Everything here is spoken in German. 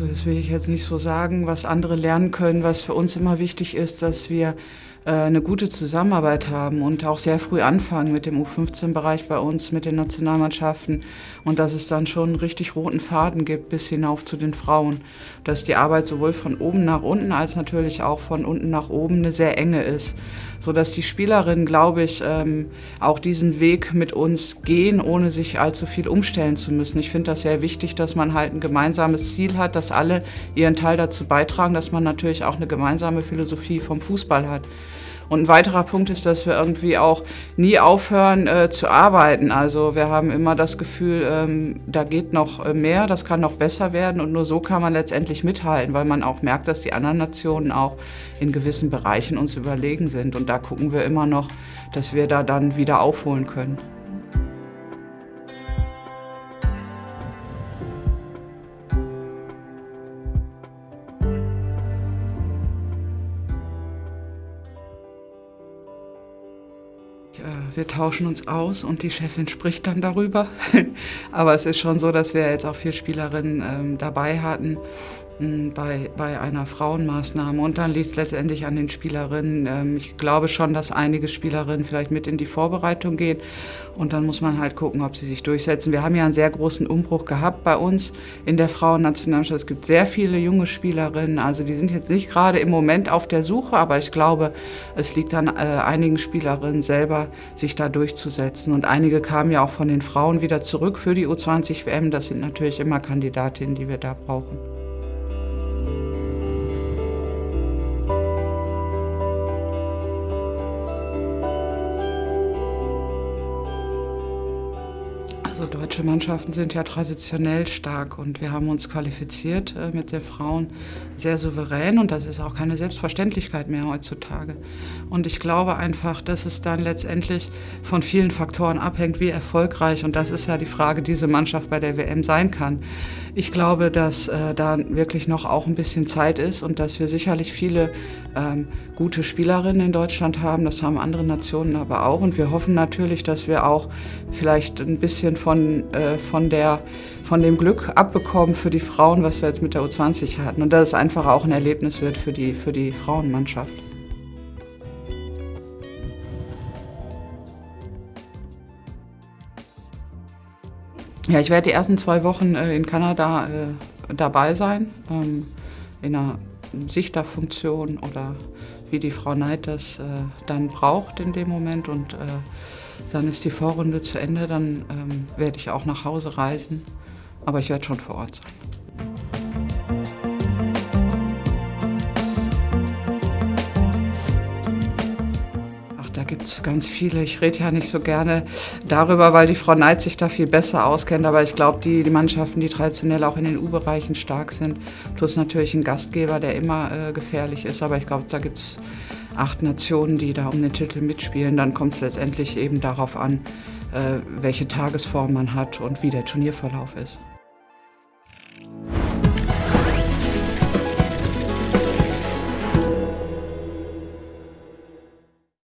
das will ich jetzt nicht so sagen, was andere lernen können. Was für uns immer wichtig ist, dass wir eine gute Zusammenarbeit haben und auch sehr früh anfangen mit dem U15-Bereich bei uns, mit den Nationalmannschaften und dass es dann schon richtig roten Faden gibt bis hinauf zu den Frauen. Dass die Arbeit sowohl von oben nach unten als natürlich auch von unten nach oben eine sehr enge ist, sodass die Spielerinnen, glaube ich, ähm, auch diesen Weg mit uns gehen, ohne sich allzu viel umstellen zu müssen. Ich finde das sehr wichtig, dass man halt ein gemeinsames Ziel hat, dass alle ihren Teil dazu beitragen, dass man natürlich auch eine gemeinsame Philosophie vom Fußball hat. Und ein weiterer Punkt ist, dass wir irgendwie auch nie aufhören äh, zu arbeiten. Also wir haben immer das Gefühl, ähm, da geht noch äh, mehr, das kann noch besser werden und nur so kann man letztendlich mithalten, weil man auch merkt, dass die anderen Nationen auch in gewissen Bereichen uns überlegen sind. Und da gucken wir immer noch, dass wir da dann wieder aufholen können. Wir tauschen uns aus und die Chefin spricht dann darüber. Aber es ist schon so, dass wir jetzt auch vier Spielerinnen ähm, dabei hatten, bei, bei einer Frauenmaßnahme. Und dann liegt es letztendlich an den Spielerinnen. Ähm, ich glaube schon, dass einige Spielerinnen vielleicht mit in die Vorbereitung gehen. Und dann muss man halt gucken, ob sie sich durchsetzen. Wir haben ja einen sehr großen Umbruch gehabt bei uns in der Frauennationalmannschaft. Es gibt sehr viele junge Spielerinnen. Also die sind jetzt nicht gerade im Moment auf der Suche, aber ich glaube, es liegt an äh, einigen Spielerinnen selber, sich da durchzusetzen. Und einige kamen ja auch von den Frauen wieder zurück für die U20 WM. Das sind natürlich immer Kandidatinnen, die wir da brauchen. Also deutsche Mannschaften sind ja traditionell stark und wir haben uns qualifiziert äh, mit den Frauen sehr souverän und das ist auch keine Selbstverständlichkeit mehr heutzutage. Und ich glaube einfach, dass es dann letztendlich von vielen Faktoren abhängt, wie erfolgreich und das ist ja die Frage, diese Mannschaft bei der WM sein kann. Ich glaube, dass äh, da wirklich noch auch ein bisschen Zeit ist und dass wir sicherlich viele ähm, gute Spielerinnen in Deutschland haben. Das haben andere Nationen aber auch und wir hoffen natürlich, dass wir auch vielleicht ein bisschen von, äh, von, der, von dem Glück abbekommen für die Frauen, was wir jetzt mit der U20 hatten. Und dass es einfach auch ein Erlebnis wird für die, für die Frauenmannschaft. Ja, ich werde die ersten zwei Wochen äh, in Kanada äh, dabei sein, ähm, in einer Sichterfunktion oder wie die Frau Neid das äh, dann braucht in dem Moment. Und äh, dann ist die Vorrunde zu Ende, dann ähm, werde ich auch nach Hause reisen. Aber ich werde schon vor Ort sein. da gibt es ganz viele. Ich rede ja nicht so gerne darüber, weil die Frau Neid sich da viel besser auskennt. Aber ich glaube, die, die Mannschaften, die traditionell auch in den U-Bereichen stark sind, plus natürlich ein Gastgeber, der immer äh, gefährlich ist. Aber ich glaube, da gibt es acht Nationen, die da um den Titel mitspielen. Dann kommt es letztendlich eben darauf an, äh, welche Tagesform man hat und wie der Turnierverlauf ist.